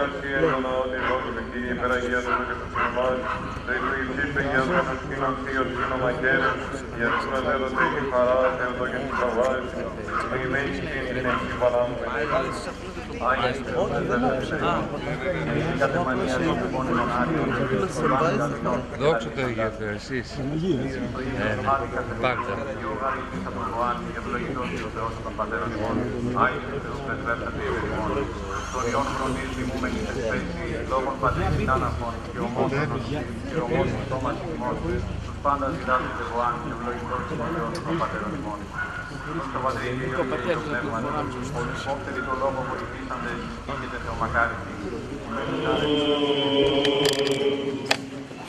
Παναγία των Αόντων, δόξα του Κύριε, υπεραγία των Χριστών μας, το εκλογητή παιδιά των Χριστίνων Θείων Συνομαχαίρ, για τους μετέρους έχει χαρά, Θεοτό και τους Παβάρες, μεγμένη και την ενεχή παράμενη. Δόξα τω Αγίου Θεό, Πάντα. Τον Υιόν φροντίζει μου με την εσπέση, λόγων πατρίδι άναφων και ομόσονος και ομόσον τόμας ημών, τους πάντα ζητάτε Θεοάν και ευλογητός του Υιόν των πατέρων ημών. Στο Πατρί και Υιό και το Πνεύμα τους, ότι υπόφτεροι το λόγο βοηθήσαντες, ήγεται Θεομακάριτη.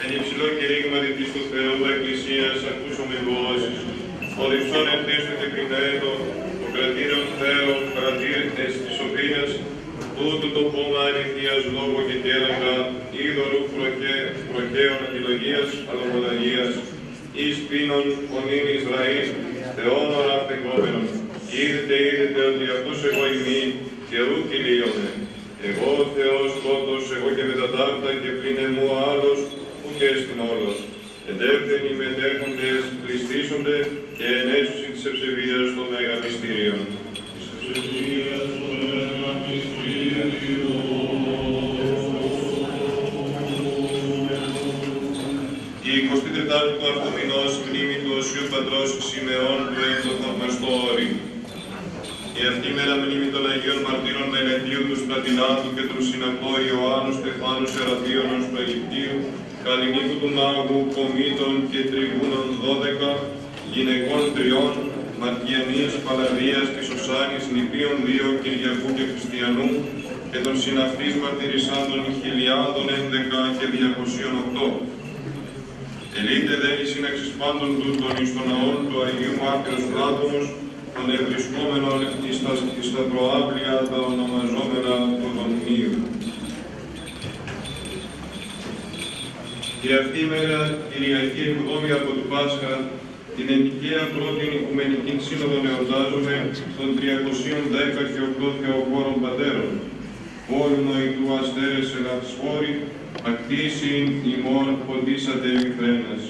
Εν υψηλό κηρύγματι της του Θεού Εκκλησίας ακούσαμε βόσεις, ο διψών ευθύστου και κρινέτο, ο κρατήρων Θεός, κρατήρτες της οποίας, τούτο το πόμα αληθείας λόγω και κέραγα, είδωρου προχαίων αντιλογίας, αλλομοδαγίας, εις πίνων ονείν Ισραήλ, Θεόν οραυτεγόμενον, είδετε, είδετε ότι αυτός εγώ ημί και ου κυλίωμε. Εγώ ο Θεός σκότος, εγώ και με τα τάρτα και πλην εμού άλλος, ουκ έστιν όλος. Εντεύθεν οι μετέχοντες πληστήσονται και ενέσουσι της ευσεβίας των μεγαπιστήριων. Της ευσεβίας των Η 24η του αυτού μηνός μνήμη του Οσίου Πατρός Σιμεών που έχει το θαυμαστό όρι. Η αυτή μέρα μνήμη των Αγίων Μαρτύρων Μενετίου τους Στρατινάτου και τους Συνακό Ιωάννους Στεφάνους Σεραφίωνος του Αιγυπτίου, Καλλινίκου του Μάγου, Κομήτων και Τριγούνων 12, γυναικών τριών, Μαρτιανής, Παλαβίας, της Οσάνης, Νηπίων δύο, Κυριακού και Χριστιανού, και των συναυτής μαρτυρισσάντων χιλιάδων 11 και 208. Ελείται δε η σύναξη πάντων τούτων εις των ναών του Αγίου Μάρτυρος Πλάτωνος, των ευρισκόμενων εις τα, εις τα προάπλια τα ονομαζόμενα του Δομνίου. Και αυτή η μέρα, Κυριακή εκδόμη από του Πάσχα, την ενοικία πρώτη Οικουμενική Σύνοδο εορτάζουμε των 310 και 8 Πατέρων, πόλεμο του Αστέρες Ελαυσφόρη, ακτήσιν ημών φωτίσατε εμιφρένας.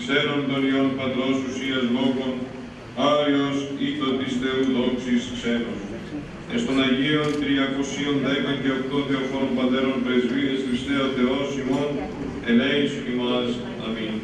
Ξέρον των Υιών Πατρός ουσίας λόγων, Άριος ήτο της Θεού δόξης ξένος. Εστ των Αγίων 310 και 8 Θεοφόρων Πατέρων Πρεσβείες Χριστέ ο Θεός ημών, ελέησου ημάς. Αμήν.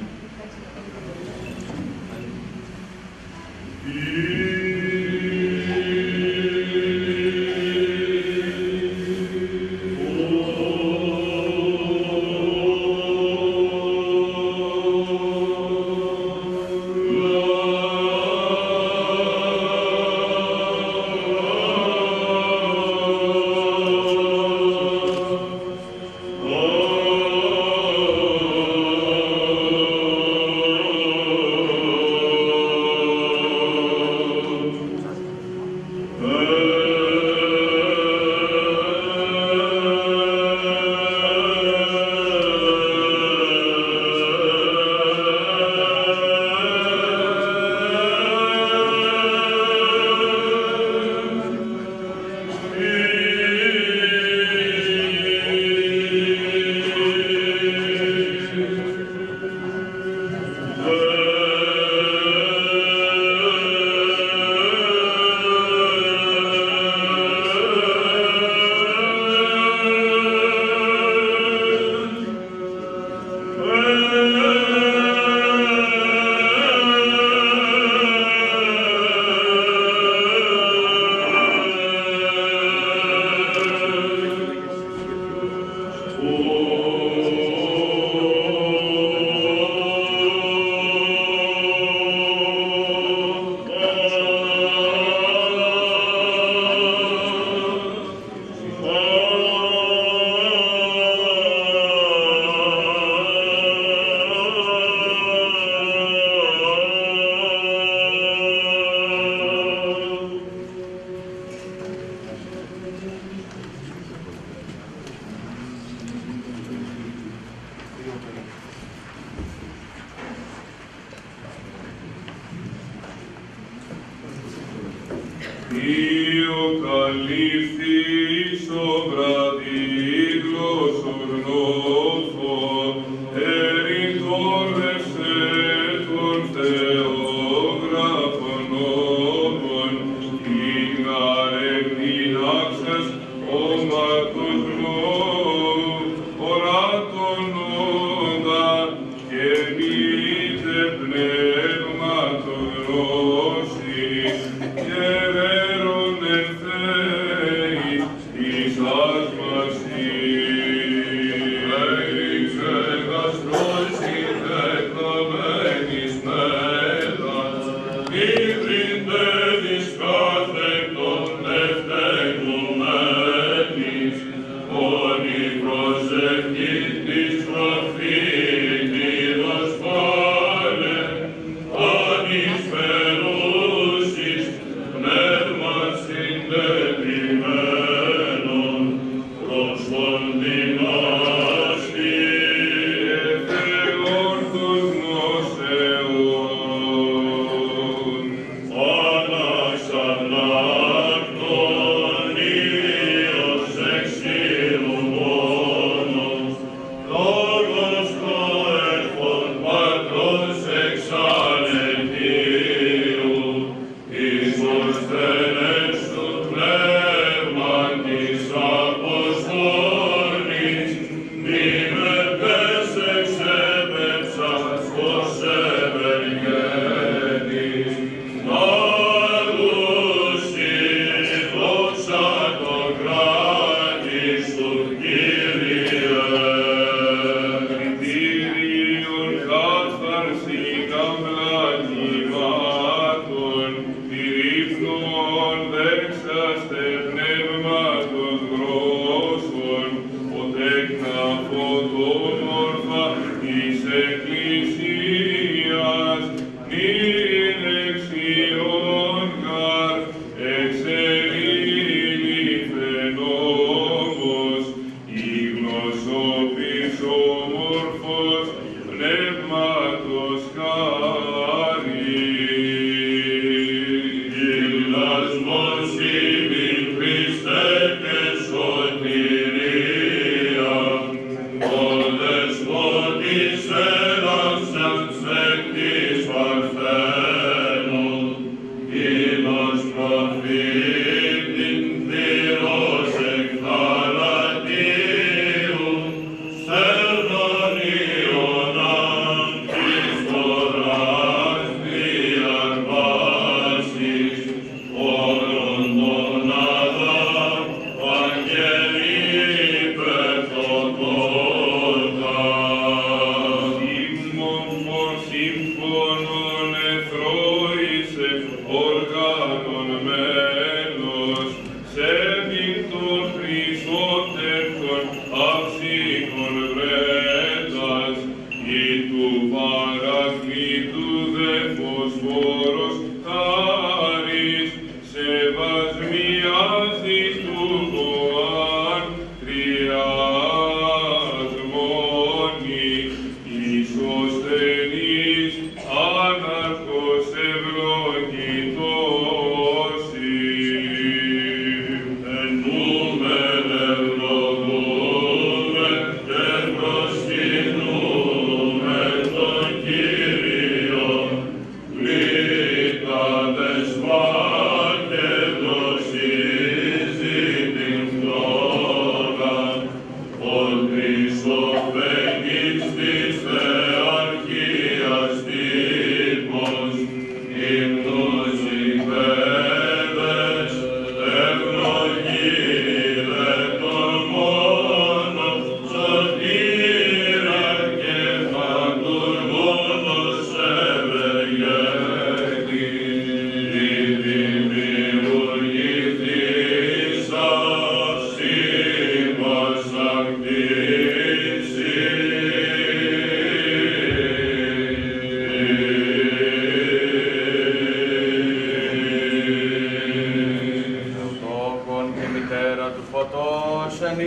εν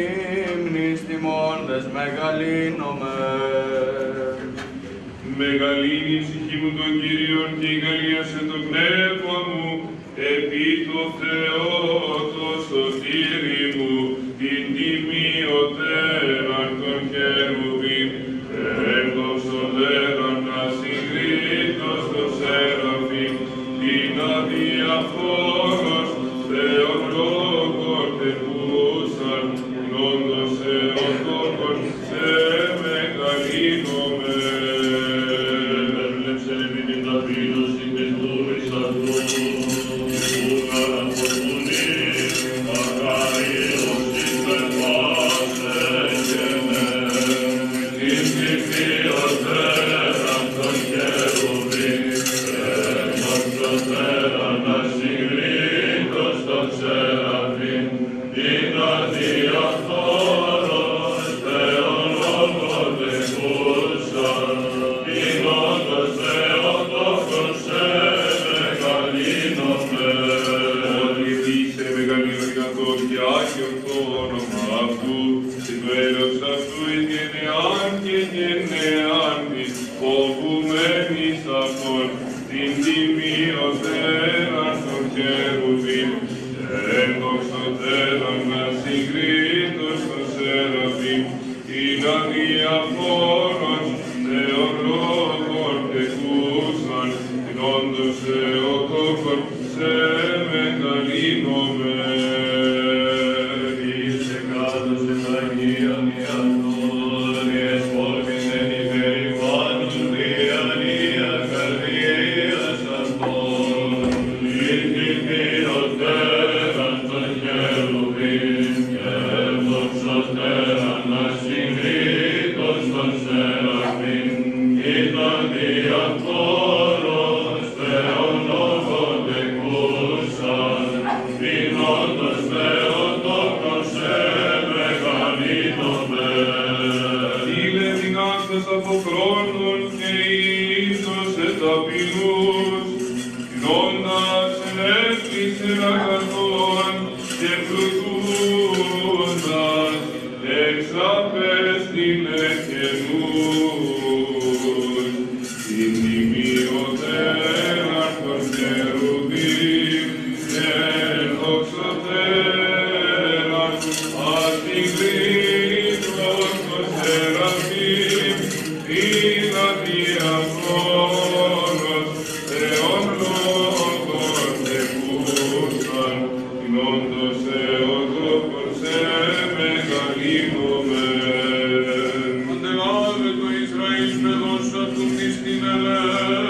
ύμνης Μεγαλή μεγαλύνομαι. Μεγαλύνει η ψυχή μου τον Κύριον και η γαλλία σε το πνεύμα μου επί το Θεό. Την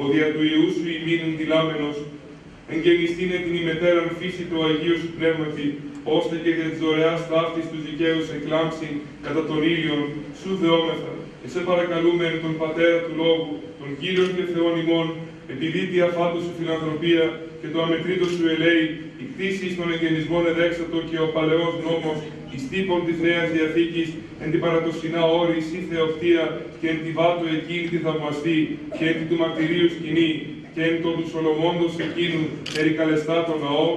ο δια του Ιού σου ημίν εντυλάμενος, εγγενιστήνε την ημετέραν φύση του Αγίου σου Πνεύματι, ώστε και για της δωρεάς ταύτης του δικαίους εκλάμψει κατά τον ήλιον, σου δεόμεθα. Και σε παρακαλούμε εν τον Πατέρα του Λόγου, τον Κύριον και Θεόν ημών, επειδή τη αφάτου σου φιλανθρωπία και το αμετρήτο σου ελέη, η κτήση των εγγενισμών εδέξατο και ο παλαιός νόμος, εις τύπων της Νέας Διαθήκης, εν την παρατοσινά όρη, η θεοκτία και εν τη βάτο εκείνη τη θαυμαστή και εν τη του μαρτυρίου σκηνή, και εν των του Σολομώντος εκείνου περικαλεστά το ναό,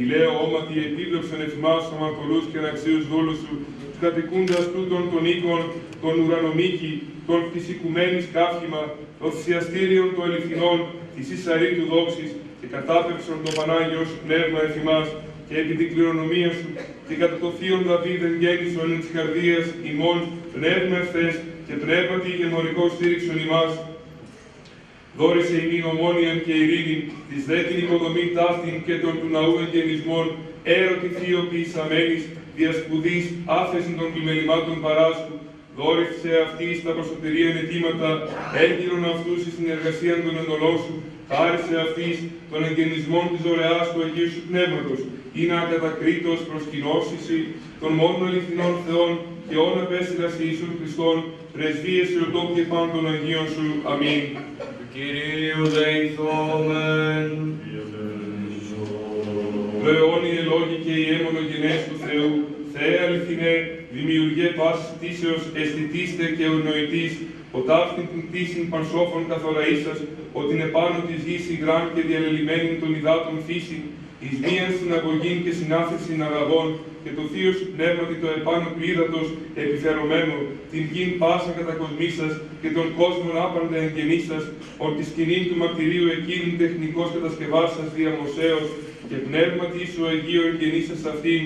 ηλέω όματι επίβλεψεν εξ μας αμαρτωλούς και αναξίους δούλους σου, κατοικούντας τούτων των οίκων, των ουρανομίκη, των της οικουμένης καύχημα, των θυσιαστήριων των αληθινών, της Ισαρή του δόξης, και κατάπευσον το Πανάγιο σου πνεύμα εφημάς, και επί την κληρονομία σου, και κατά το θείον Δαβίδ εν γέννησον εν της καρδίας ημών πνεύμα ευθές και πνεύματι ηγεμονικό στήριξον ημάς, δόρισε ημίν ομόνιαν και ειρήνη, της δε την υποδομή ταύτην και των του ναού εγγενισμών, έρωτη θείο ποιησαμένης, διασπουδής άφεσιν των πλημελημάτων παράσκου, δόρισε αυτή στα προσωτερία αιτήματα, έγκυρον αυτούς η συνεργασία των εντολών σου, χάρισε αυτής των εγγενισμών της δωρεάς του Αγίου σου Πνεύματος, ή να ακατακρίτως προσκυνώσιση των μόνων αληθινών Θεών και όν απέστειλας Ιησούν Χριστόν, πρεσβείες σε οτό και πάνω των Αγίων σου. Αμήν. Του Κυρίου δεηθόμεν. Το αιώνιε λόγοι και οι έμονογενές του Θεού, Θεέ αληθινέ, δημιουργέ πάσης πτήσεως, αισθητήστε και ευνοητής, ο ταύτην την πτήσιν πανσόφων καθοραΐσας, ότι είναι πάνω της γης υγράν και διαλελειμμένην των υδάτων φύσης, εις μίαν συναγωγήν και συνάθρηση αγαγών, και το θείο σου πνεύματι το επάνω του ύδατος επιφερωμένο, την γην πάσα κατακοσμήσας και τον κόσμον άπαντα εγγενήσας, ότι τη σκηνήν του μαρτυρίου εκείνην τεχνικός κατασκευάσας διαμοσέως, και πνεύματι σου Αγίο εγγενήσας αυτήν,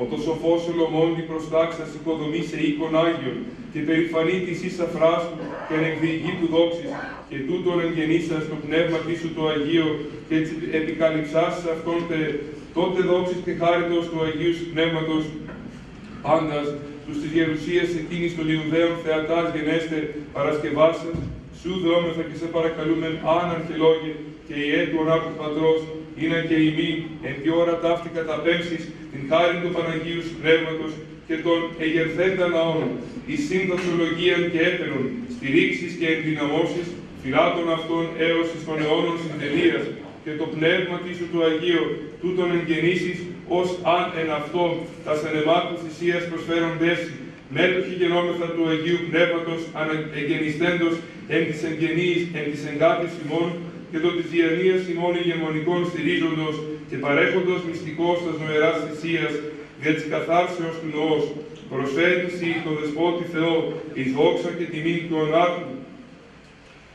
ο το σοφός Σολομών την προστάξας οικοδομή σε οίκον Άγιον, και περηφανή της εις αφράσου και ανεκδιηγή του δόξης, και τούτον εγγενήσας το πνεύμα σου το Αγίο, και έτσι επικαλυψάς αυτόν τε, τότε δόξης και χάριτος του Αγίου σου Πνεύματος, πάντας τους της γερουσίας εκείνης των Ιουδαίων θεατάς γενέστε παρασκευάσας, σου δρόμεθα και σε παρακαλούμε άναρχε λόγε και η έτου ονάκου πατρός, είναι και ημί εν τη ώρα ταύτη καταπέμψεις την χάρη του Παναγίου σου Πνεύματος και των εγερθέντα ναών, η συνδοξολογίαν και έπαιρον, στηρίξεις και ενδυναμώσεις, φυλάτων αυτών έως εις των αιώνων συντελείας, και το πνεύμα της σου του Αγίου, τούτον εγγενήσεις, ως αν εν αυτό τα σενεμάτου θυσίας προσφέρον δέσει, μέτοχοι γενόμεθα του Αγίου Πνεύματος αναγεννηστέντος εν της εγγενής, εν της εγκάτης ημών, και το της διανοίας ημών ηγεμονικών στηρίζοντος και παρέχοντος μυστικός τας νοεράς θυσίας, δια της καθάρσεως του νοός, προσφέρνηση το Δεσπότη Θεό, εις δόξα και τιμή του ονάτου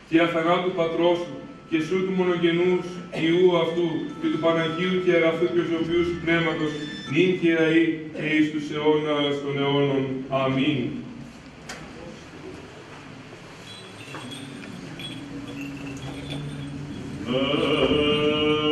και αθανάτου Πατρός του, και σου του μονογενούς Ιού αυτού και του Παναγίου και Αγαθού και Ζωοποιού Πνεύματος, νυν και αεί και εις τους αιώνας των αιώνων. Αμήν. Χριστός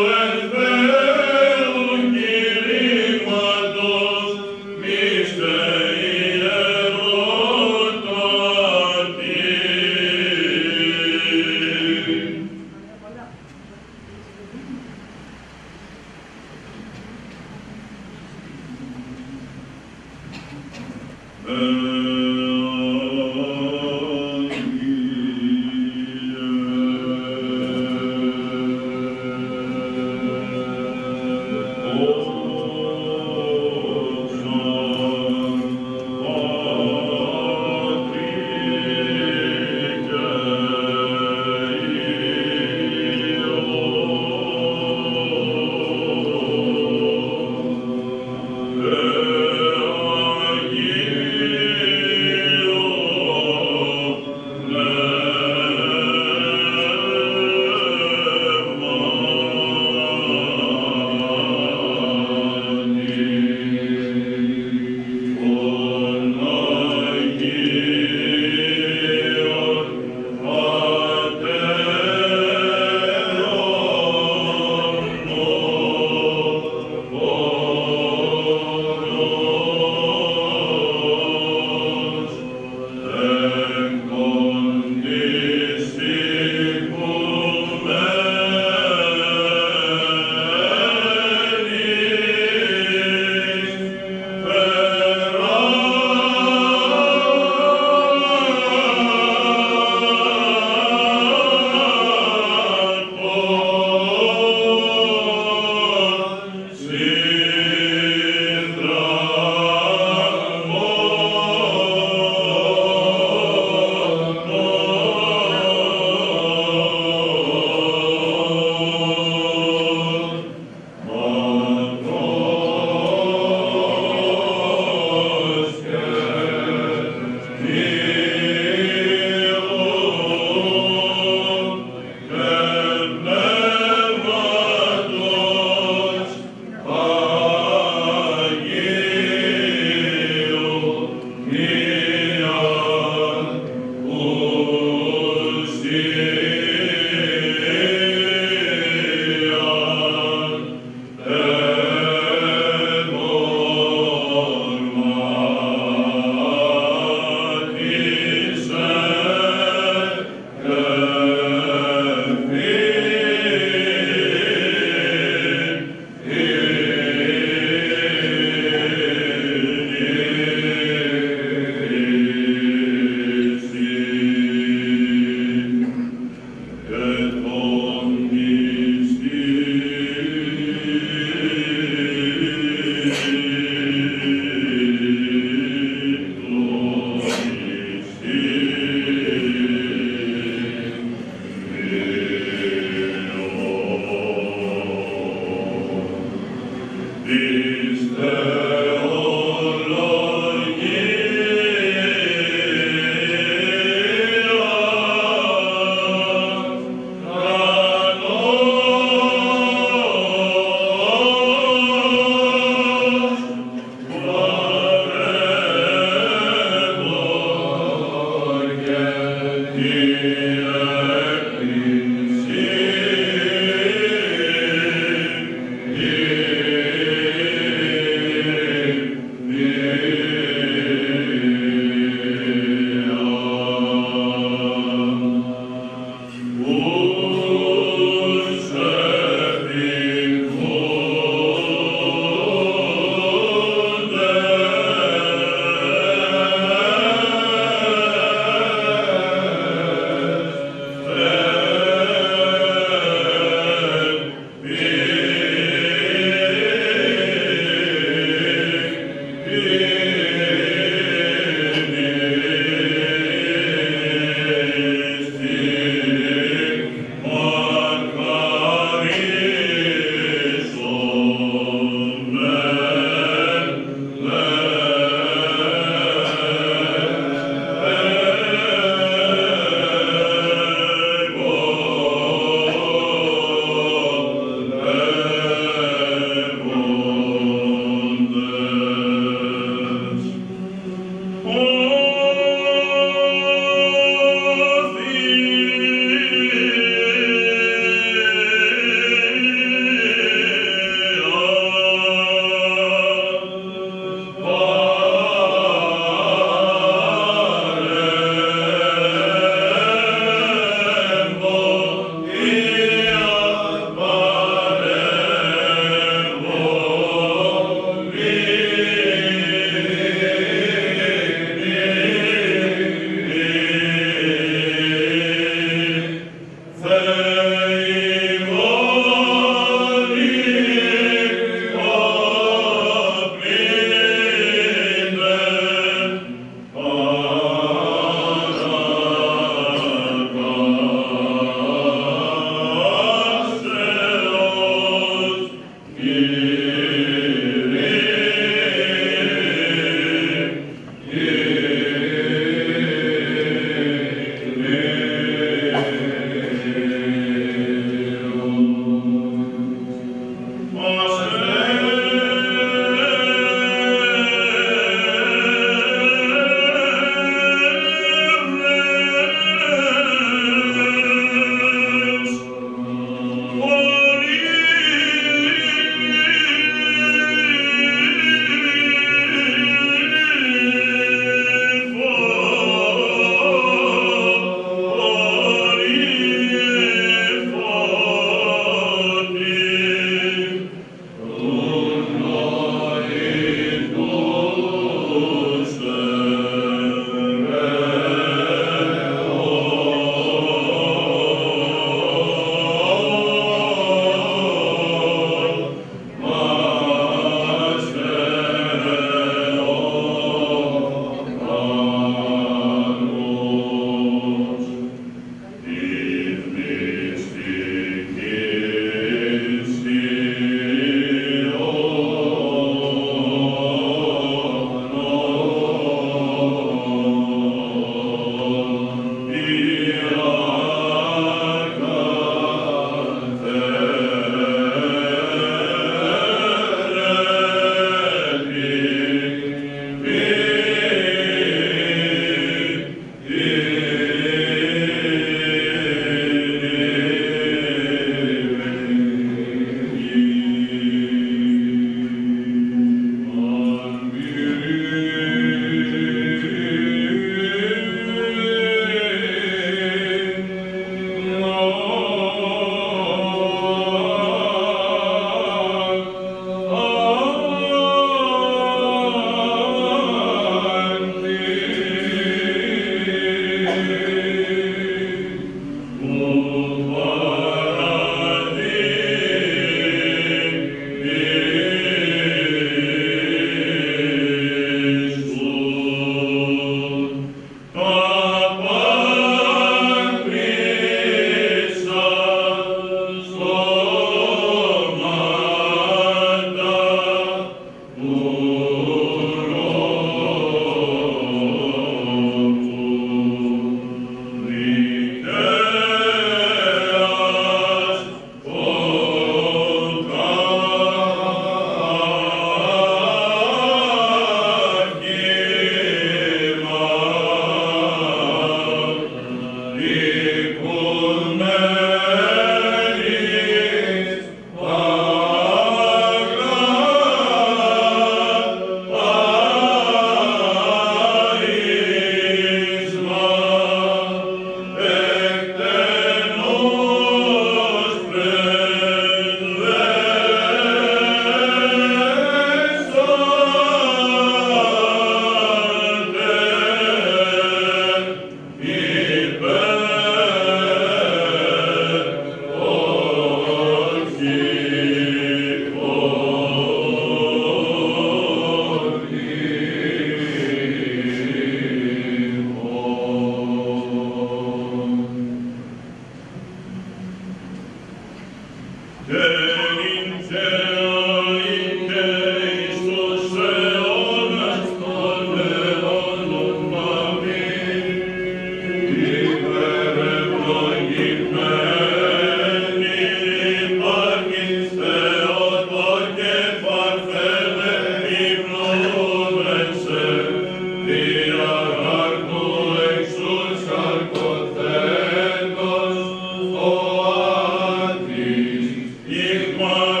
one.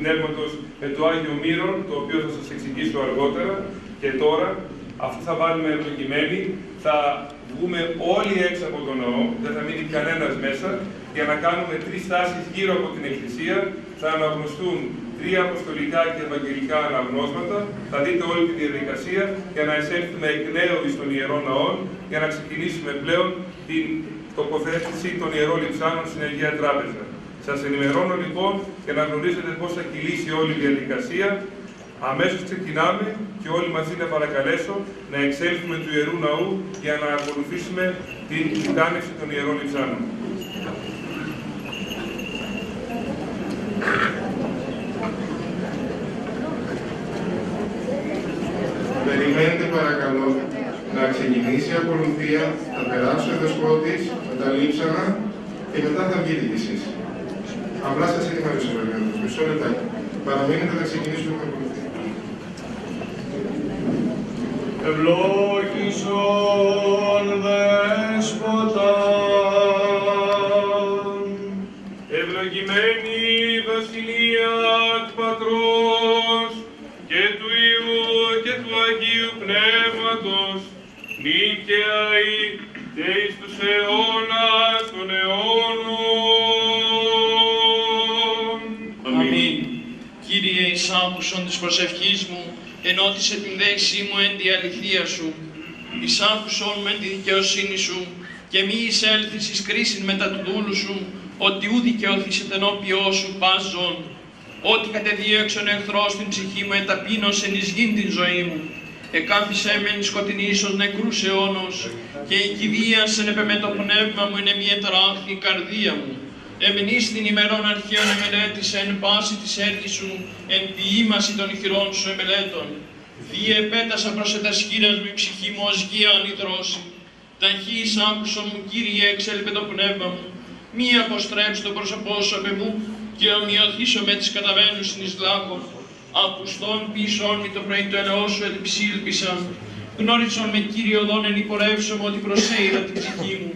Πνεύματος με το Άγιο Μύρο, το οποίο θα σας εξηγήσω αργότερα και τώρα, αφού θα βάλουμε ευλογημένοι, θα βγούμε όλοι έξω από το ναό, δεν θα μείνει κανένας μέσα, για να κάνουμε τρεις στάσεις γύρω από την Εκκλησία, θα αναγνωστούν τρία αποστολικά και ευαγγελικά αναγνώσματα, θα δείτε όλη τη διαδικασία για να εισέλθουμε εκ νέου στον Ιερό Ναό, για να ξεκινήσουμε πλέον την τοποθέτηση των Ιερών Λιψάνων στην Αγία Τράπεζα. Σας ενημερώνω λοιπόν για να γνωρίζετε πώς θα κυλήσει όλη η διαδικασία. Αμέσως ξεκινάμε και όλοι μαζί να παρακαλέσω να εξέλθουμε του ιερού ναού για να ακολουθήσουμε την ιτάνευση των ιερών Ιψάνων. Περιμένετε παρακαλώ να ξεκινήσει η ακολουθία, θα περάσει ο δεσπότης, να τα λείψανα και μετά θα βγείτε. Απλά σας ενημερώσω, μισό λεπτάκι. Παραμείνετε να ξεκινήσουμε την ακολουθία. Ευλόγησον δεσποτάν, ευλογημένη βασιλεία εκ πατρός και του Υιού και του Αγίου Πνεύματος, νίκαια εις τους αιώνας των αιώνων, Κύριε εις άκουσον της προσευχής μου, ενώτισε την δέησή μου εν τη αληθεία σου. Εις άκουσον με τη δικαιοσύνη σου και μη εισέλθεις εις κρίσιν μετά του δούλου σου, ότι ου δικαιώθησε ενώπιό σου πάζον. Ότι κατεδίωξον εχθρός την ψυχή μου εταπείνωσεν εις γην την ζωή μου. Εκάθισε με εν σκοτεινής ίσως νεκρούς αιώνος και η κηδεία σε επεμέ το πνεύμα μου είναι μια τράχη η καρδία μου. Εμενείς την ημερών αρχαίων εμελέτησε εν πάση της έργης σου, εν ποιήμαση των χειρών σου εμελέτων. Διε επέτασα προς ετας χείρας μου η ψυχή μου ως γη ανιδρώση. Ταχύς άκουσον μου Κύριε εξέλπε το πνεύμα μου, μη αποστρέψει το πρόσωπό σου απ' εμού και ομοιωθήσω με τις καταβαίνους στην Ισλάκο. Ακουστών πίσον μη το πρωί το ελαιό σου ελπισήλπισαν. Γνώρισον με Κύριε οδόν εν υπορεύσομαι ότι προσέειρα την ψυχή μου.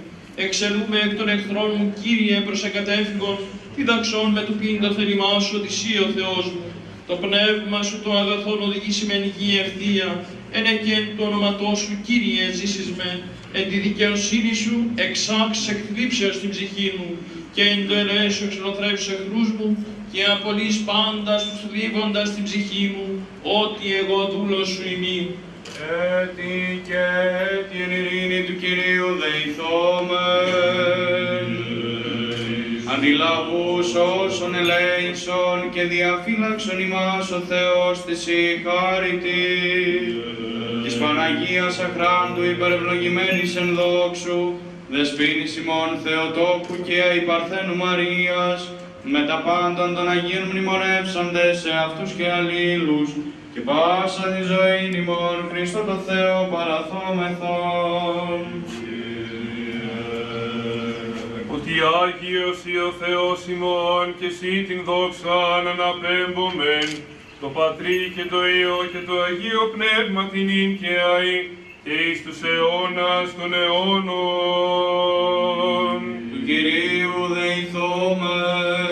Εξελούμε εκ των εχθρών μου, Κύριε, προς εγκατέφυγον, διδαξών με του πίν το θέλημά σου, ότι εσύ ο Θεός μου. Το πνεύμα σου το αγαθόν οδηγήσει με υγιή ευθεία, εν εκέν του όνοματό σου, Κύριε, ζήσεις με, εν τη δικαιοσύνη σου εξάξεις εκθλίψεως την ψυχή μου, και εν το ελέε σου εξολοθρεύεις εχθρούς μου, και απολύς πάντα τους θλίβοντας την ψυχή μου, ότι εγώ δούλος σου ημί. Έτι και την ειρήνη του Κυρίου δεηθόμεν. Αντιλαβούς όσων ελέησον και διαφύλαξον ημάς ο Θεός της η χάρητη. Της Παναγίας Αχράντου υπερευλογημένης εν δόξου, δεσπίνης ημών Θεοτόκου και η Παρθένου Μαρίας, με τα πάντων των Αγίων μνημονεύσαντες σε αυτούς και αλλήλους, και πάσα τη ζωή ημών Χριστό το Θεό παραθόμεθον. Ότι Άγιος ή ο Θεός ημών και εσύ την δόξα αναπέμπομεν, το Πατρί και το Υιό και το Αγίο Πνεύμα την ίν και αεί, και εις τους αιώνας των αιώνων. Του Κυρίου δεηθόμεν.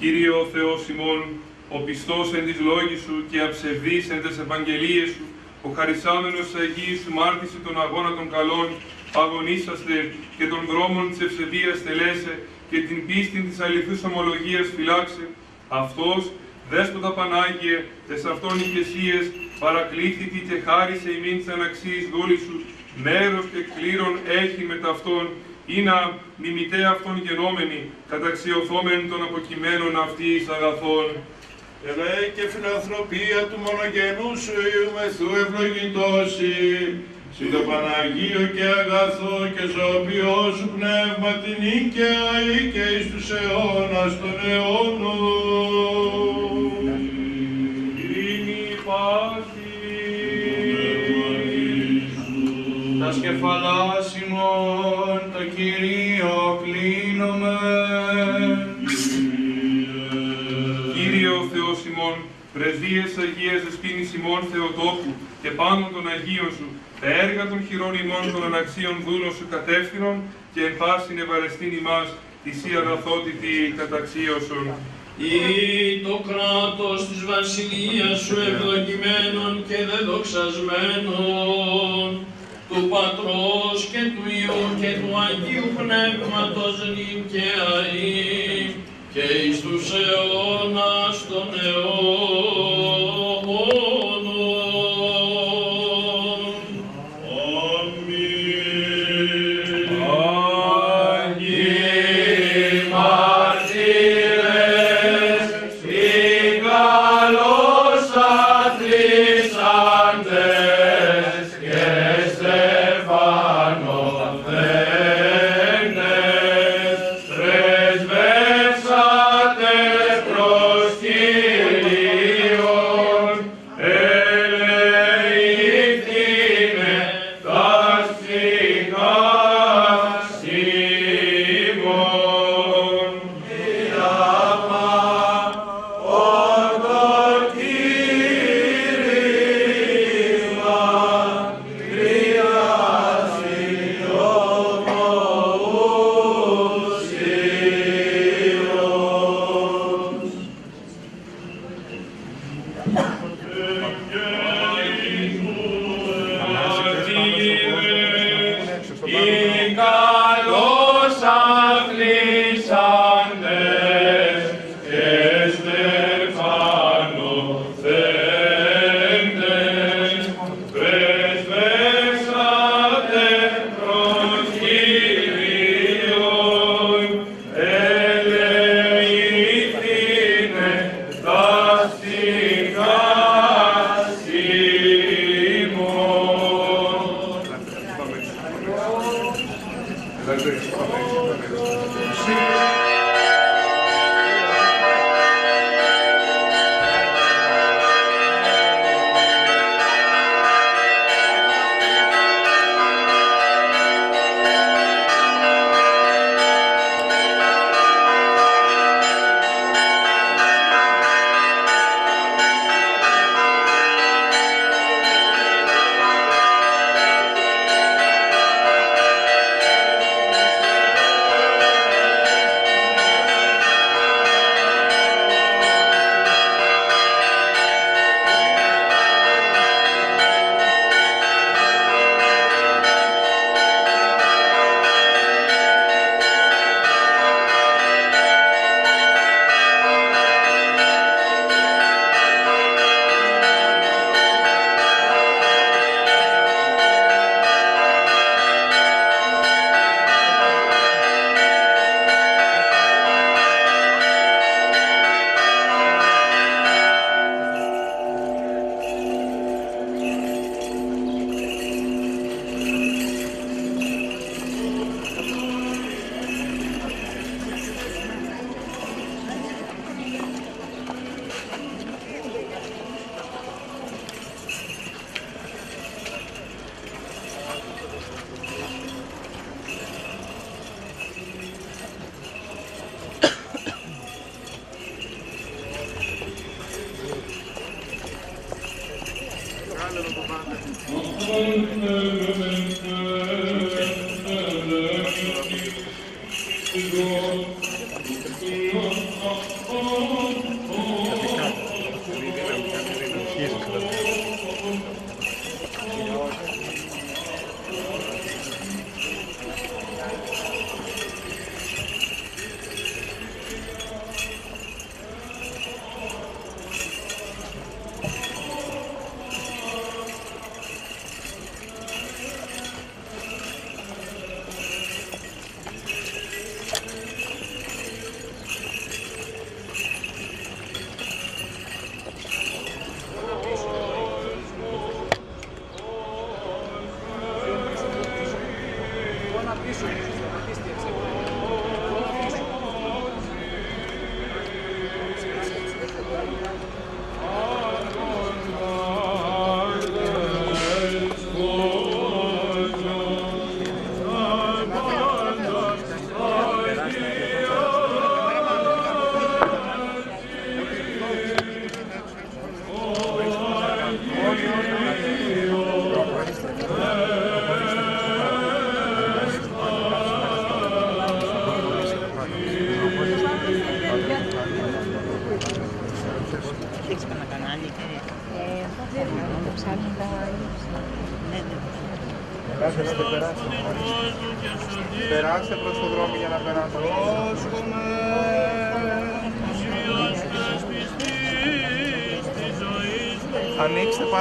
Κύριε ο Θεός ημών, ο πιστός εν της λόγης σου και αψευδής εν τες επαγγελίες σου, ο χαρισάμενος Αγίης σου μάρτυσε τον αγώνα των καλών, αγωνίσαστε και των δρόμων της ευσεβίας τελέσε και την πίστη της αληθούς ομολογίας φυλάξε. Αυτός, δέσποτα Πανάγιε, τες αυτών ηγεσίες, παρακλήθητη και χάρισε ημίν της αναξίης δούλης σου, μέρος και κλήρων έχει με ταυτόν, ή να μιμητέ αυτόν γενόμενοι, καταξιωθόμεν των αποκειμένων αυτής αγαθών. Ελέη και φιλανθρωπία του μονογενούς σου Υιού μεθού ευλογητώσει, συ το Παναγίο και αγαθό και ζωοποιό σου πνεύμα την οίκαια ή και εις τους αιώνας των αιώνων. Ειρήνη πάση. Τα σκεφαλάς ημών το Κυρίο πρεσβείες Αγίας Δεσποίνης ημών Θεοτόπου και πάνω των Αγίων σου, τα έργα των χειρών ημών των αναξίων δούλων σου κατεύθυνον και εν πάσιν ευαρεστήν ημάς, τη σύ αγαθότητη καταξίωσον. Ή το κράτος της βασιλείας σου ευλογημένων και δεδοξασμένων, του Πατρός και του Υιού και του Αγίου Πνεύματος νυν και αεί, και εις τους αιώνας των αιώνων.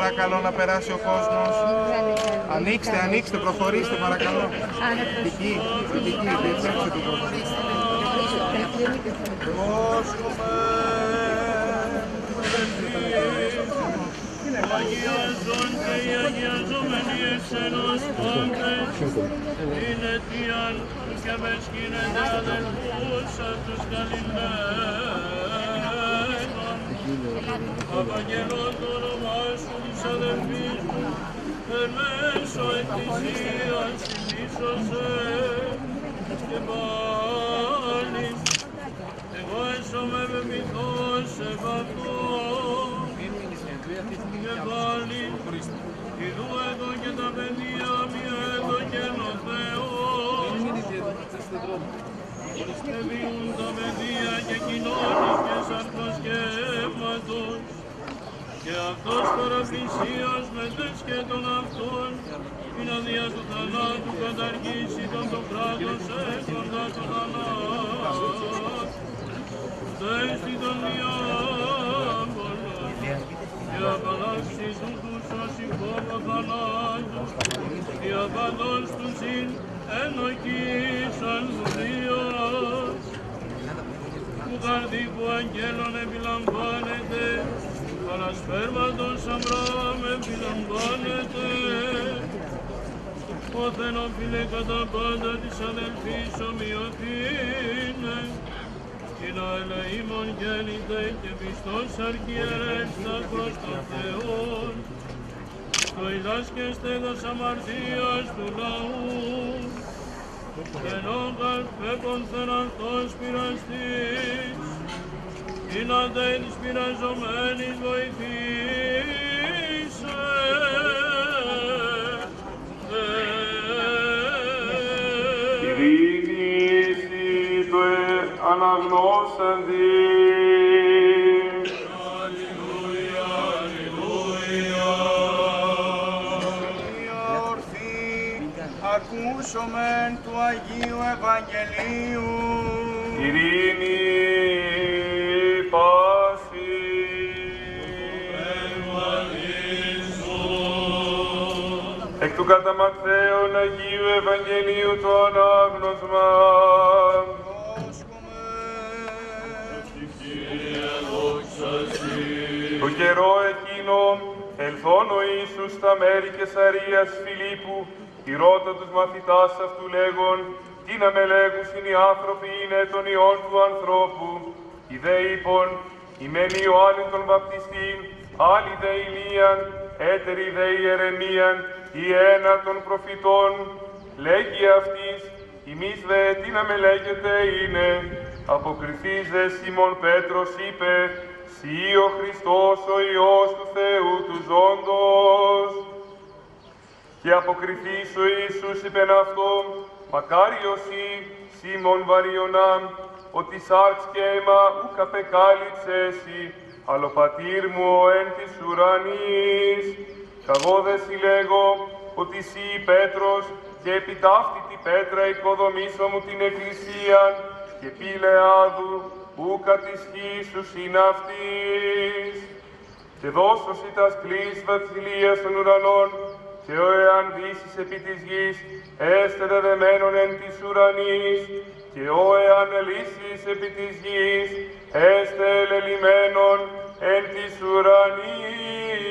Παρακαλώ να περάσει ο κόσμος. Ανοίξτε, ανοίξτε, προχωρήστε παρακαλώ. Εκεί, εκεί, διεξέξτε το κόσμο. Αγιάζον και οι αγιαζόμενοι εσένος πάντες, είναι τίαν και μες σκήνεται αδελφούς απ' τους καλυμμένων. Απαγγελώ το όνομά σου της αδελφής μου, εν μέσω εκκλησίας θυμίσωσε και πάλι εγώ έσομαι με μυθός επ' αυτό και πάλι ειδού εδώ και τα παιδιά μία εδώ και ο Θεός και βιούν τα παιδεία και κοινώνικες αυτοσκεύματος και αυτός παραπλησίας μετές και των αυτών την αδεία του θανάτου καταργήσει τον το κράτος έχοντα το θανάτου δέστη τον διάβολος και απαλλάξει τούτους όσοι κόμμα θανάτους και απαντός τους συν ενοχήσαν του Διός που καρδί που αγγέλων επιλαμβάνεται. Παρασπέρματος Αβραάμ επιλαμβάνεται. Όθεν όφιλε κατά πάντα της αδελφής ομοιοθήνε και να ελεήμων γέννητε και πιστός αρχιερέστας προς τον Θεόν το ηλάς και στέγας αμαρτίας του λαού ενώ καρφέπον θεραυτός πειραστής την αντέ της πειραζομένης βοηθήσε. Ειρήνηση το αναγνώσαντι. Ακούσομεν του Αγίου Ευαγγελίου. Ειρήνη πάση. Εκ του κατά Ματθαίον Αγίου Ευαγγελίου το ανάγνωσμα. Το καιρό εκείνο ελθόν ο Ιησούς στα μέρη Κεσαρίας Φιλίππου, ρώτα τους μαθητάς αυτού λέγον, τι να με λέγουσιν οι άνθρωποι είναι των ιών του ανθρώπου. Οι δε είπων, οι μεν Ιωάννη τον βαπτιστήν, άλλοι δε Ηλίαν, έτεροι δε Ιερεμίαν, ή ένα των προφητών. Λέγει αυτής, ημείς δε τι να με λέγεται είναι, Αποκριθείς δε Σίμων Πέτρος είπε, «Σύ ο Χριστός ο Υιός του Θεού του ζώντος». Και αποκριθείς ο Ιησούς είπεν αυτό, «Μακάριος ή, Σίμων Βαριονά, ότι σάρξ και αίμα ουκ απεκάλυψεσι, αλλά ο πατήρ μου ο εν της ουρανής. Καγώ δε συλλέγω ότι σύ Πέτρος και επί ταύτη τη πέτρα οικοδομήσω μου την εκκλησία και πήλεάδου ούκα της γης σου συναυτής. Και δώσωσι τας κλείς βασιλείας των ουρανών και ο εάν δύσεις επί της γης, έστε δεδεμένον εν της ουρανής, και ο εάν ελύσεις επί της γης, έστε ελελημένον εν της ουρανής.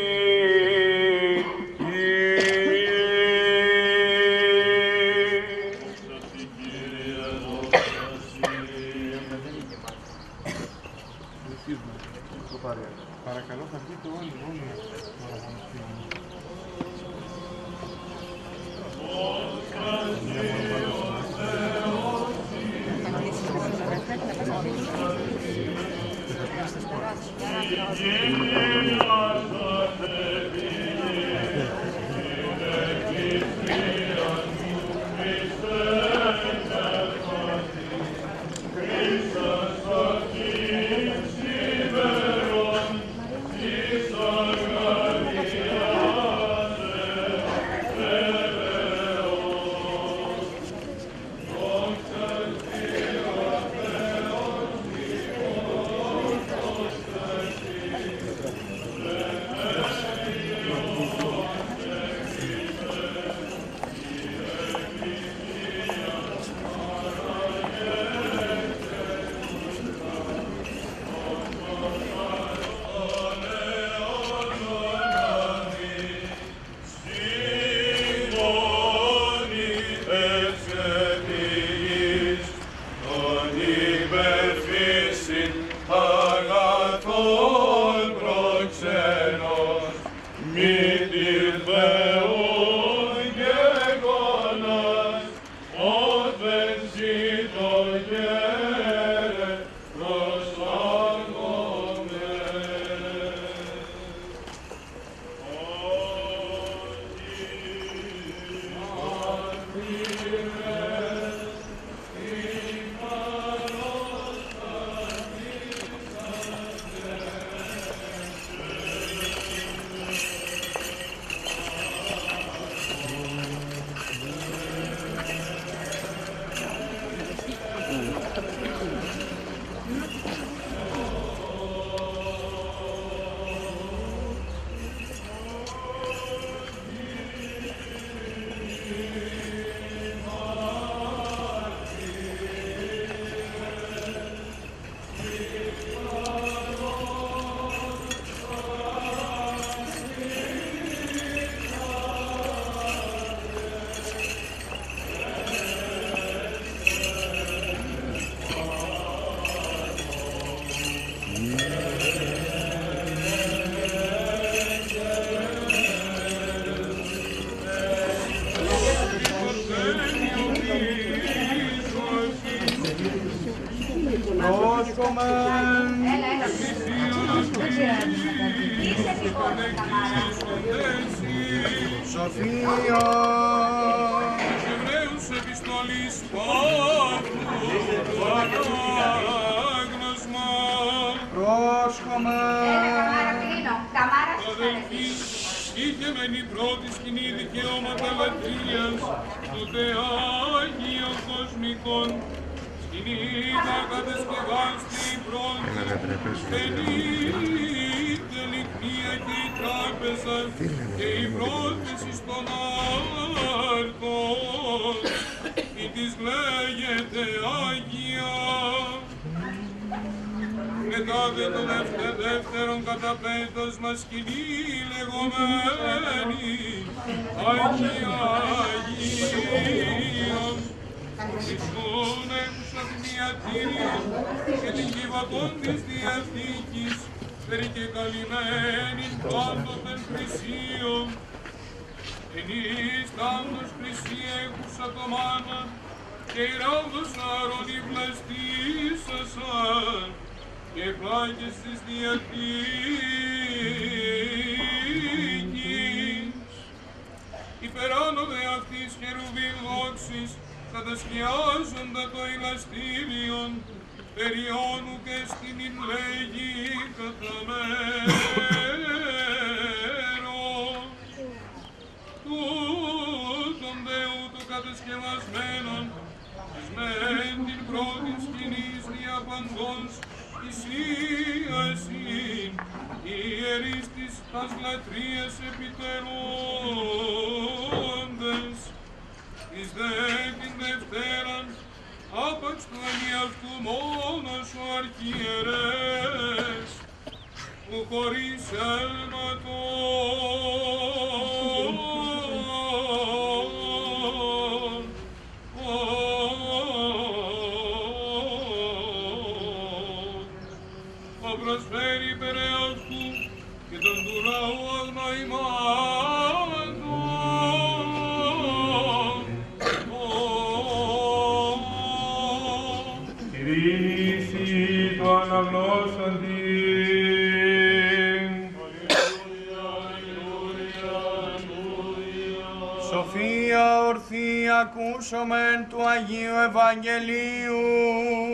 Ευαγγελίου.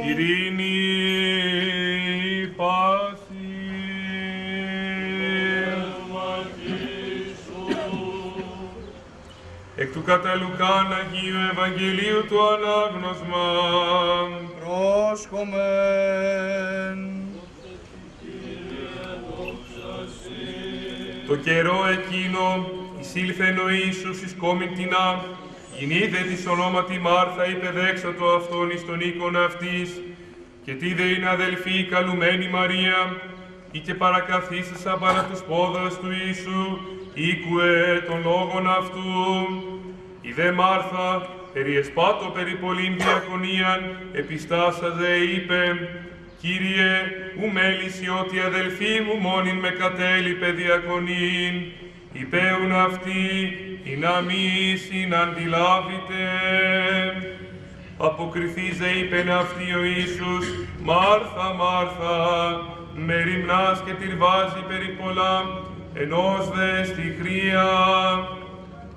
Ειρήνη πάση. Εκ του κατά Λουκάν Αγίου Ευαγγελίου του ανάγνωσμα. Πρόσχομεν. Το καιρό εκείνο εισήλθεν ο Ιησούς εις κόμικτινα, γινήδε της ονόματι Μάρθα υπεδέξατο αυτόν εις τον οίκον αυτής, και τι δε είναι αδελφή η καλουμένη Μαρία, ή και παρακαθίσασα παρά τους πόδας του Ιησού, ήκουε των λόγων αυτού. Η δε Μάρθα, περιεσπάτω περί πολλήν διακονίαν, επιστάσαζε, είπε, Κύριε, ου μέληση ότι η αδελφή μου μόνην με κατέλειπε διακονήν, υπέουν αυτοί, ή να μη συναντιλάβητε. Αποκριθήζε είπεν αυτή ο Ιησούς, Μάρθα, Μάρθα, με ρημνάς και τυρβάζει περί πολλά, ενός δε στη χρία.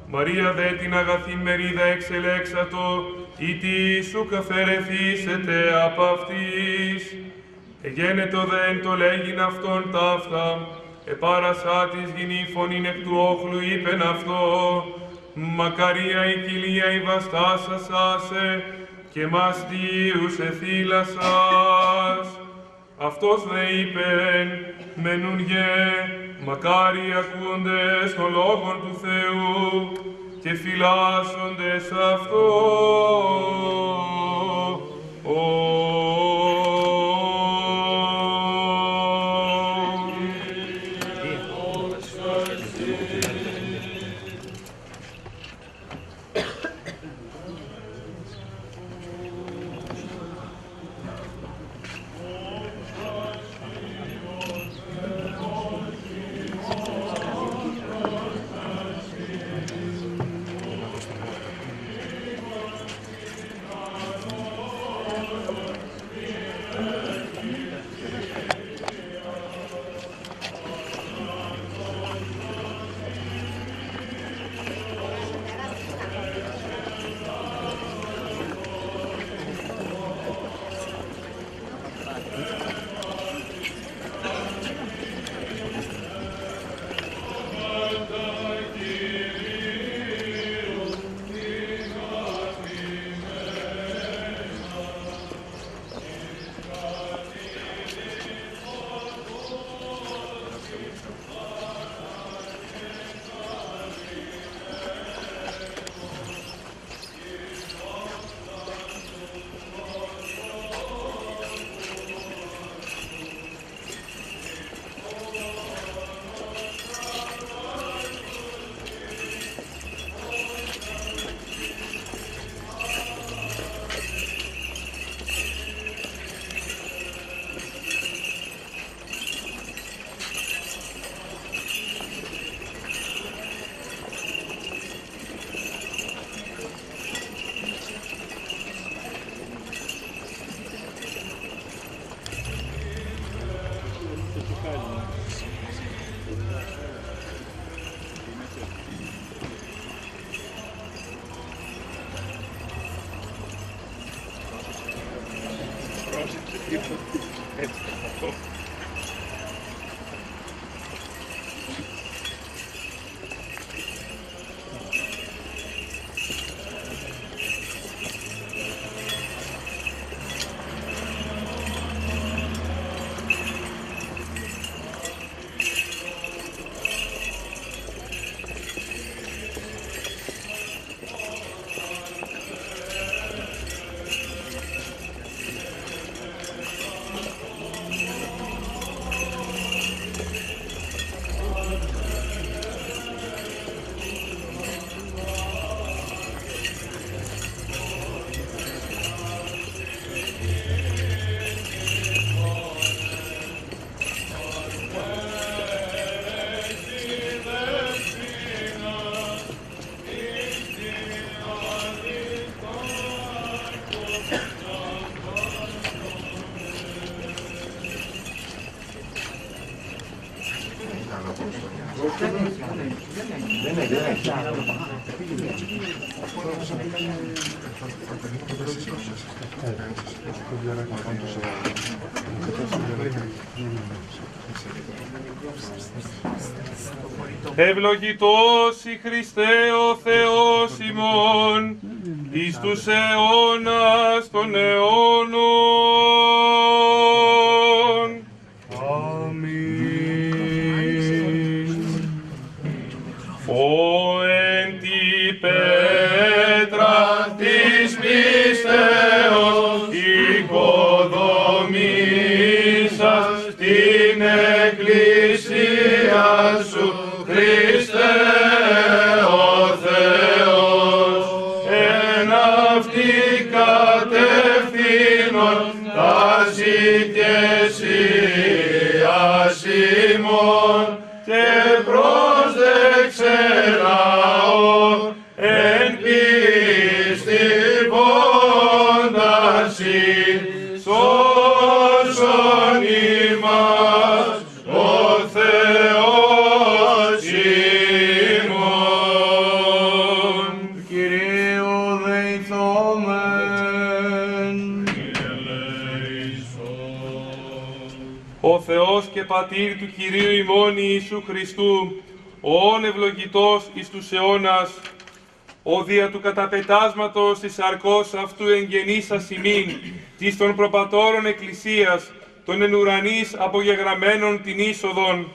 Μαρία δε την αγαθή μερίδα εξελέξατο, ή τι σου καφερεθήσετε απ' αυτής. Εγένετο δεν το λέγειν αυτόν ταύτα, επάρασά της γινή φωνήν εκ του όχλου είπεν αυτό, μακαρία η κοιλία η βαστάσασάσε, και μαστίους εθύλασας. Αυτός δε είπεν, μενούν γε, μακάρι ακούοντες των λόγων του Θεού και φυλάσσοντες αυτό. Ευλογητός η Χριστέ ο Θεός ημών, εις τους αιώνας Θεός και Πατήρ του Κυρίου ημών Ιησού Χριστού, όν ευλογητός εις τους αιώνας, ο δια του καταπετάσματος της αρκός αυτού εγγενήσας ημίν, της των προπατώρων εκκλησίας, των εν ουρανής απογεγραμμένων την είσοδον,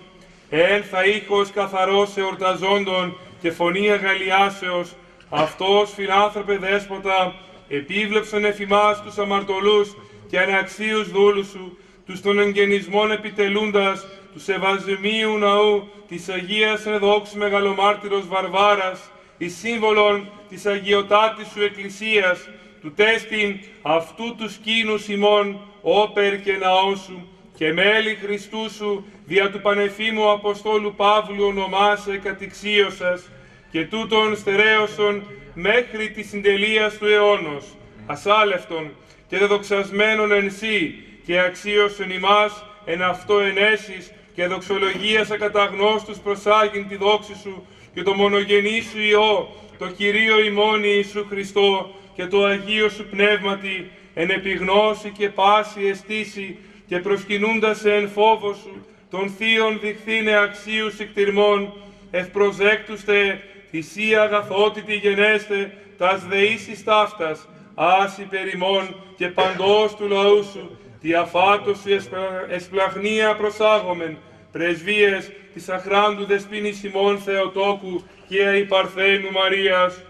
εν θα ήχος καθαρός εορταζόντων και φωνή αγαλιάσεως, αυτός φιλάνθρωπε δέσποτα, επίβλεψον εφημάς τους αμαρτωλούς και αναξίους δούλους σου, τους των εγγενισμών επιτελούντας, τους Σεβασμίου Ναού, της Αγίας Ενδόξου Μεγαλομάρτυρος Βαρβάρας, εις σύμβολον της Αγιοτάτης σου Εκκλησίας, του τέστην αυτού τους σκήνους ημών, όπερ και ναός σου, και μέλη Χριστού σου, δια του Πανεφήμου Αποστόλου Παύλου ονομάσε κατηξίωσας, και τούτον στερέωσον μέχρι τη συντελείας του αιώνος, ασάλευτον και δεδοξασμένον εν σύ, και αξίωσον ημάς εν αυτό ενέσεις και δοξολογίας ακαταγνώστους προσάγειν τη δόξη σου και το μονογενή σου Υιό, το Κυρίο ημών Ιησού Χριστό και το Αγίο σου Πνεύματι, εν επιγνώση και πάση αισθήσει και προσκυνούντας σε εν φόβο σου, των θείων διχθήνε αξίους εκτιρμών, ευπροσδέκτουστε, θυσία αγαθότητη γενέστε, τας δεήσεις ταύτας, άση περιμών και παντός του λαού σου, τη αφάτος σου εσπλα- εσπλαχνία προσάγομεν, πρεσβείες της αχράντου δεσποίνης ημών Θεοτόκου και η Παρθένου Μαρίας,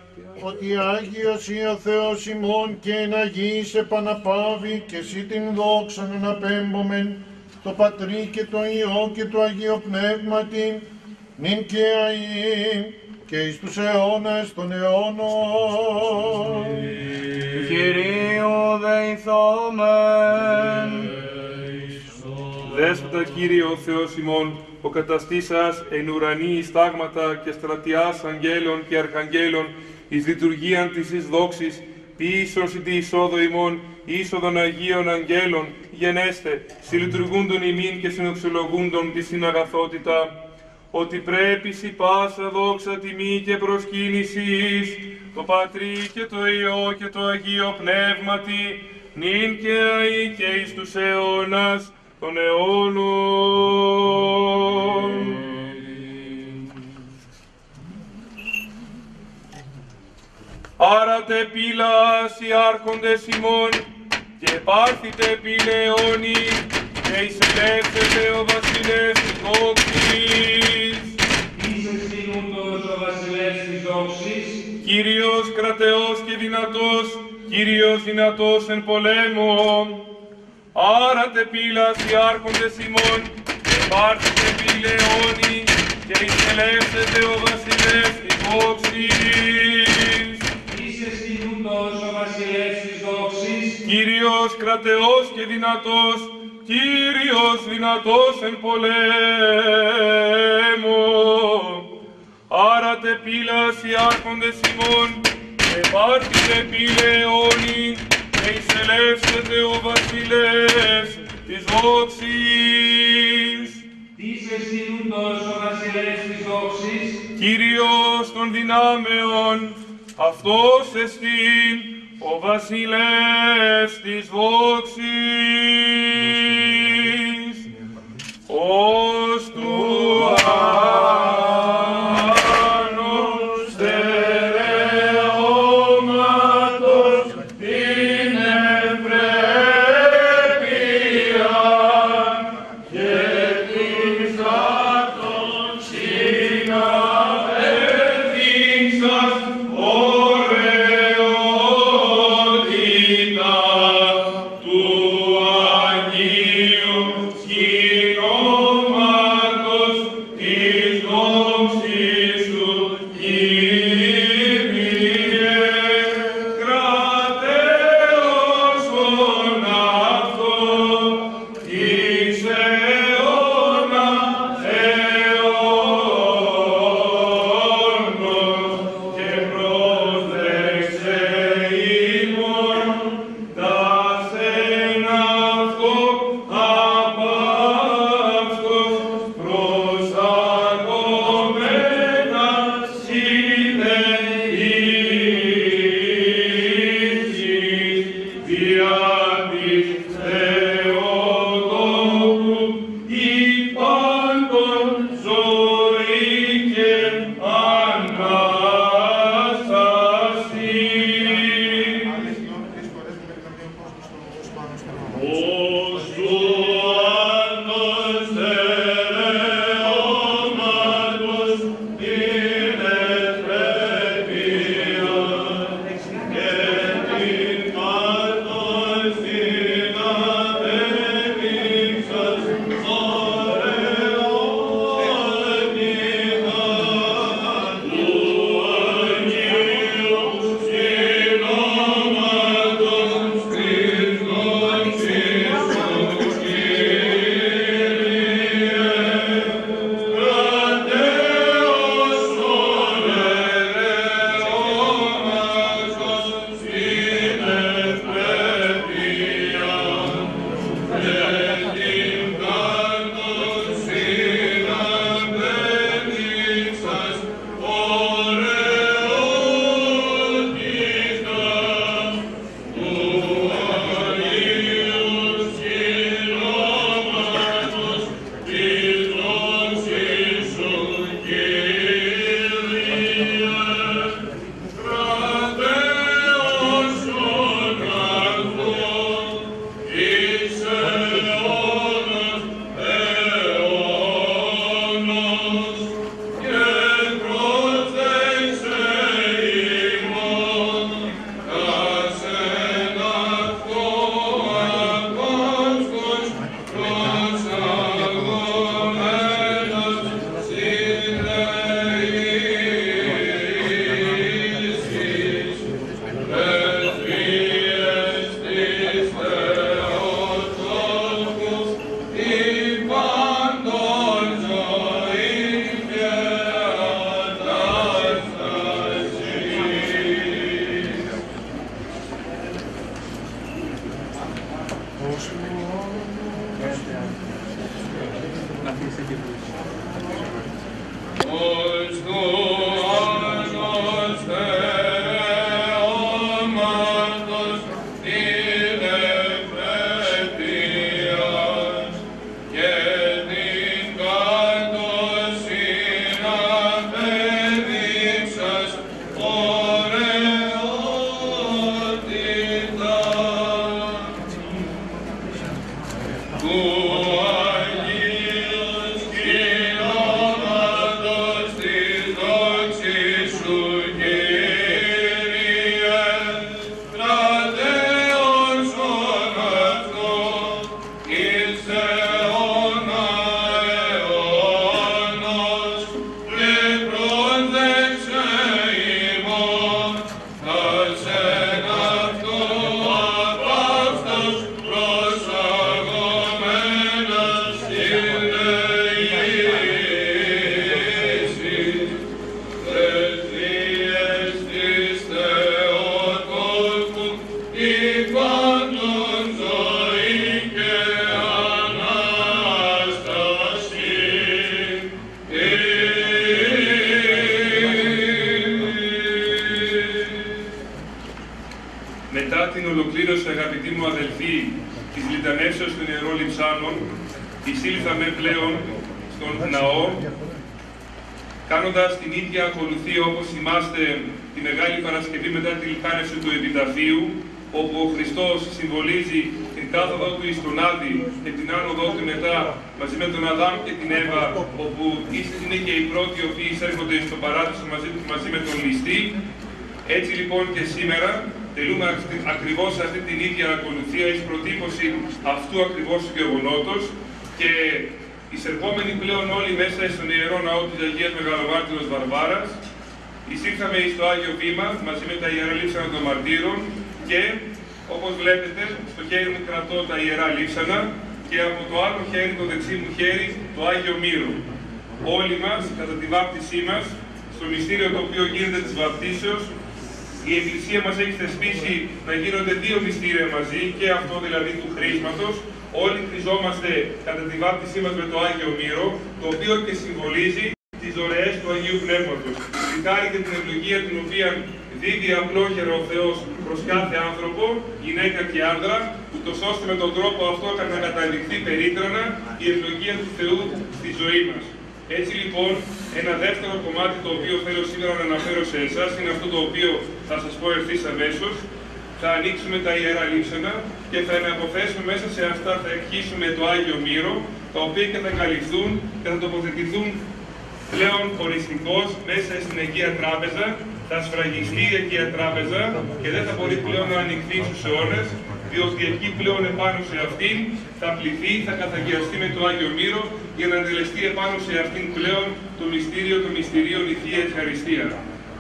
ότι Άγιος ή ο Θεός ημών και εν Αγίης επαναπάβει και εσύ την δόξαν αναπέμπομεν το Πατρί και το Υιό και το Αγίο Πνεύματι νυν και αΐ και εις τους αιώνας των αιώνων. Κυρίου δεηθόμεν. Δέσποτα Κύριε ο Θεός ημών, ο καταστήσας εν ουρανή στάγματα και στρατιάς αγγέλων και αρχαγγέλων, εις λειτουργίαν της εις δόξης, πίσω τη εισόδο ημών, είσοδον Αγίων Αγγέλων, γενέστε, συλλειτουργούντον ημίν και συνοξολογούντον τη συναγαθότητα, ότι πρέπει σι πάσα δόξα τιμή και προσκύνησης, το Πατρί και το Υιό και το Αγίο Πνεύματι, νυν και αεί και εις τους αιώνας των αιώνων. Άρατε πύλας οι άρχοντες ημών και πάρθητε πυλαιόνι και εισελεύσετε ο βασιλεύς Κύριος κρατεός και δυνατός, Κύριος δυνατός εν πολέμο. Άρατε πύλας οι άρχοντες ημών και πάρθητε πυλαιόνι και εισελεύσετε ο βασιλεύς της δόξης. είσαι στήνοντος ο βασιλεύς της δόξης, Κύριος κρατεός και δυνατός, Κύριος δυνατός εν πολέμο. Άρατε πύλας οι άρχοντες ημών, Επάρτησε πηλαιώνη και εισελεύσεται ο βασιλεύς της δόξης. Τις εστινούντος ο βασιλεύς της δόξης. Κύριος των δυνάμεων, αυτός εστίν ο βασιλεύς της δόξης. Ως του και σήμερα τελούμε ακριβώς αυτή την ίδια ακολουθία εις προτύπωση αυτού ακριβώς του γεγονότος και εισερχόμενοι πλέον όλοι μέσα στον Ιερό Ναό της Αγίας Μεγαλομάρτυρος Βαρβάρας, εισήλθαμε στο Άγιο Βήμα μαζί με τα Ιερά Λείψανα των Μαρτύρων και όπως βλέπετε στο χέρι μου κρατώ τα Ιερά Λείψανα και από το άλλο χέρι, το δεξί μου χέρι, το Άγιο Μύρο. Όλοι μας, κατά τη βάπτισή μας, στο μυστήριο το οποίο γίνεται της βαπτίσεως, η Εκκλησία μας έχει θεσπίσει να γίνονται δύο μυστήρια μαζί, και αυτό δηλαδή του χρήσματος. Όλοι χρειζόμαστε κατά τη βάπτισή μας με το Άγιο Μύρο, το οποίο και συμβολίζει τις δωρεές του Αγίου Πνεύματος. Ζητάει και την ευλογία την οποία δίδει απλόχερα ο Θεός προς κάθε άνθρωπο, γυναίκα και άντρα, ούτως ώστε με τον τρόπο αυτό να καταδειχθεί περίτρανα η ευλογία του Θεού στη ζωή μας. Έτσι λοιπόν, ένα δεύτερο κομμάτι το οποίο θέλω σήμερα να αναφέρω σε εσάς είναι αυτό το οποίο θα σας πω ευθύς αμέσως. Θα ανοίξουμε τα Ιερά Λείψανα και θα εναποθέσουμε μέσα σε αυτά, θα αρχίσουμε το Άγιο Μύρο, τα οποία και θα καλυφθούν και θα τοποθετηθούν πλέον οριστικώς μέσα στην Αγία Τράπεζα, θα σφραγιστεί η Αγία Τράπεζα και δεν θα μπορεί πλέον να ανοιχθεί στους αιώνες, διότι εκεί πλέον επάνω σε αυτήν θα πληθεί, θα καθαγιαστεί με το Άγιο Μύρο για να εντελεστεί επάνω σε αυτήν πλέον το μυστήριο των μυστηρίων η Θεία Ευχαριστία.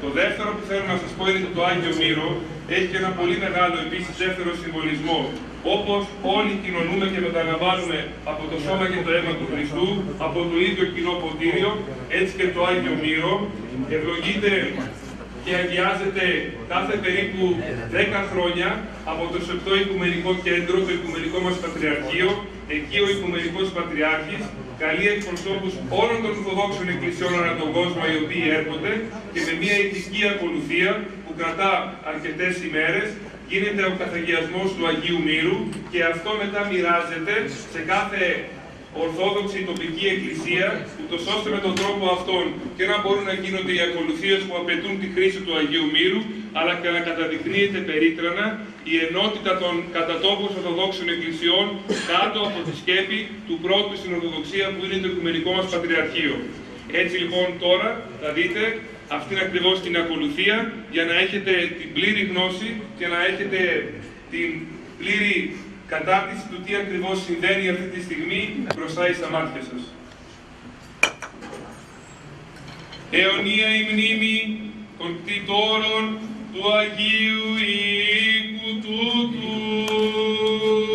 Το δεύτερο που θέλω να σας πω είναι ότι το Άγιο Μύρο έχει και ένα πολύ μεγάλο επίσης δεύτερο συμβολισμό. Όπως όλοι κοινωνούμε και μεταλαμβάνουμε από το σώμα και το αίμα του Χριστού, από το ίδιο κοινό ποτήριο, έτσι και το Άγιο Μύρο ευλογείται και αγιάζεται κάθε περίπου 10 χρόνια από το Σεπτό Οικουμενικό Κέντρο, το Οικουμενικό μας Πατριαρχείο, εκεί ο Οικουμενικός Πατριάρχης καλεί εκπροσώπους όλων των Ορθοδόξων Εκκλησιών ανά τον κόσμο οι οποίοι έρχονται και με μια ηθική ακολουθία που κρατά αρκετές ημέρες γίνεται ο καθαγιασμός του Αγίου Μύρου και αυτό μετά μοιράζεται σε κάθε Ορθόδοξη τοπική εκκλησία, ούτως ώστε με τον τρόπο αυτόν και να μπορούν να γίνονται οι ακολουθίες που απαιτούν τη χρήση του Αγίου Μύρου, αλλά και να καταδεικνύεται περίτρανα η ενότητα των κατατόπων Ορθοδόξων Εκκλησιών κάτω από τη σκέπη του πρώτου στην Ορθοδοξία που είναι το Οικουμενικό μας Πατριαρχείο. Έτσι λοιπόν τώρα θα δείτε αυτήν ακριβώς την ακολουθία για να έχετε την πλήρη γνώση και να έχετε την πλήρη κατάρτιση του τι ακριβώς συμβαίνει αυτή τη στιγμή μπροστά στα μάτια σας. Αιωνία η μνήμη των κτητόρων Wagyu e tudo.